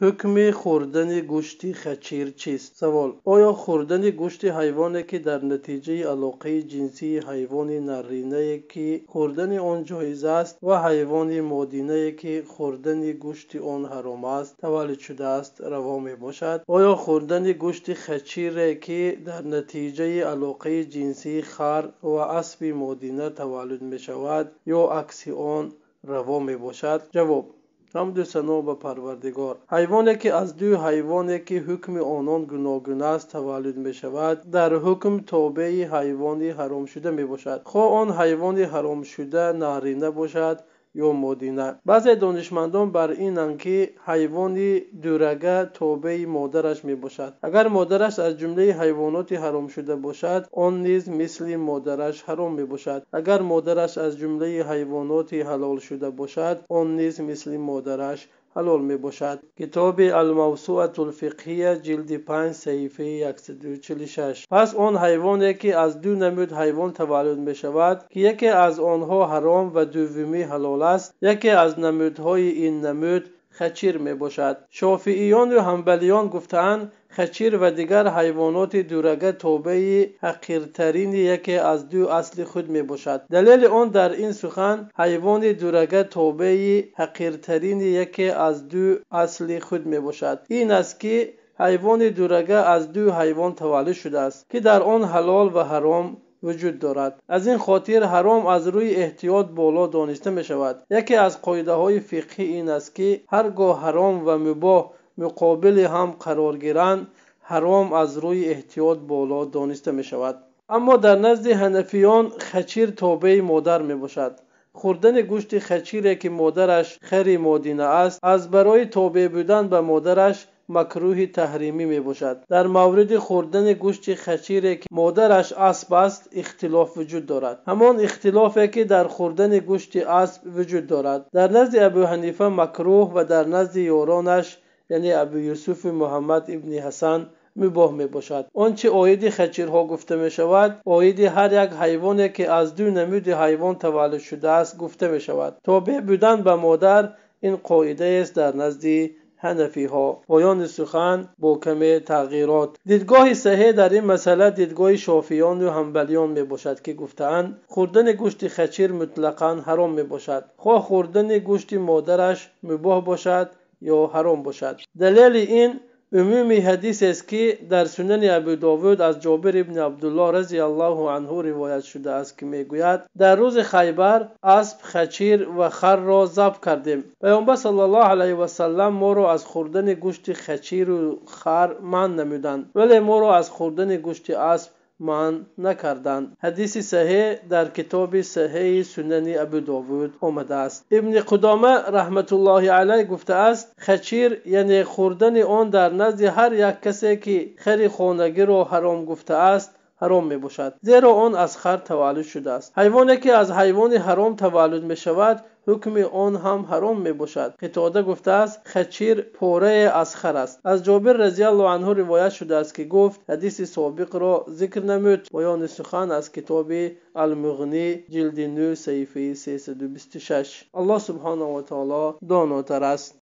حکم خوردن گوشت خچیر چیست؟ سوال. آیا خوردن گوشت حیوانی که در نتیجه علاقه جنسی حیوان نرینه که خوردن آن جایز است و حیوان مادینه که خوردن گوشت آن حرام است؟ تولد شده است روا می باشد. آیا خوردن گوشت خچیر که در نتیجه علاقه جنسی خر و اسب مادینه تولد می شود یا عکس آن روا می باشد؟ جواب. Ҳамду сано ба парвардигор. Ҳайвоне ки аз ду ҳайвоне ки ҳукми онон гуногун аст таваллуд мешавад дар ҳукм тобеи ҳайвони ҳаромшуда мебошад. Хоҳ он ҳайвони ҳаромшуда наррина бошад ё модина баъзе донишмандон бар инанд ки ҳайвони дурага тобеи модараш мебошад агар модараш аз ҷумлаи ҳайвоноти ҳаромшуда бошад он низ мисли модараш ҳаром мебошад агар модараш аз ҷумлаи ҳайвоноти ҳалолшуда бошад он низ мисли модараш حلول می باشد کتاب الموسوعه الفقهیه جلد 5 صحیفه 146 پس آن حیوانی که از دو نمود حیوان تولد می شود که یکی از آنها حرام و دومی حلال است یکی از نمودهای این نمود خچیر می باشد شافعیان و همبلیان گفتند хачир ва дигар ҳайвоноти дурага тобаи ҳақиртарини яке аз ду асли худ мебошад. Далели он дар ин сухан ҳайвони дурага тобаи ҳақиртарини яке аз ду асли худ мебошад. Ин аст ки ҳайвони дурага аз ду ҳайвон таваллуд шудааст ки дар он ҳалол ва ҳаром вуҷуд дорад. Аз ин хотир ҳаром аз рӯи эҳтиёт боло дониста мешавад. Яке аз қоидаҳои фиқҳӣ ин аст ки ҳар гоҳ ҳаром ва мубоҳ مقابل هم قرار گیرند حرام از روی احتیاط بالا دانسته می شود اما در نزد هنفیان خچیر تابع مادر می باشد خوردن گوشت خچیره که مادرش خری مادینه است از برای تابع بودن به مادرش مکروه تحریمی می باشد در مورد خوردن گوشت خچیره که مادرش اسب است اختلاف وجود دارد. همان اختلافی که در خوردن گوشت اسب وجود دارد. در نزد ابو حنیفه مکروه و در نزد یارانش یعنی ابو یوسف محمد ابن حسن مباه می باشد آنچه آید خچیرها گفته می شود آید هر یک حیوانی که از دو نمود حیوان تولد شده است گفته می شود تابع بودن به مادر این قاعده است در نزد هنفی ها پایان سخن با کمی تغییرات. دیدگاه صحیح در این مسئله دیدگاه شافیان و همبلیان می باشد که گفتند خوردن گوشت خچیر مطلقا حرام می باشد خواه خوردن گوشت مادرش مباه باشد. Ё ҳаром бошад. Далели ин умуми ҳадисест ки дар сунани абу довуд аз ҷобир ибни абдуллоҳ разиаллоҳу анҳу ривоят шудааст ки мегӯяд дар рӯзи хайбар асп хачир ва харро заб кардем. Паёмбар сал аллоҳ алайҳи васаллам моро аз хӯрдани гӯшти хачиру хар манъ намуданд вале моро аз хӯрдани гӯшти асп манъ накарданд. Ҳадиси саҳеҳ дар китоби саҳеҳи сунани абу довуд омадааст. Ибни қудома раҳматуллоҳи алайҳ гуфтааст хачир яъне хӯрдани он дар назди ҳар як касе ки хари хонагиро ҳаром гуфтааст حرام می باشد زیرا آن از خر تولد شده است. حیوانی که از حیوان حرام تولد می شود حکم آن هم حرام می باشد قتاده گفته است خچیر پوره از خر است. از جابر رضی الله عنه روایت شده است که گفت حدیث سابق را ذکر نمود. پایان سخن از کتاب المغنی جلد 9 صفحه 326 الله سبحانه و تعالی داناتر است.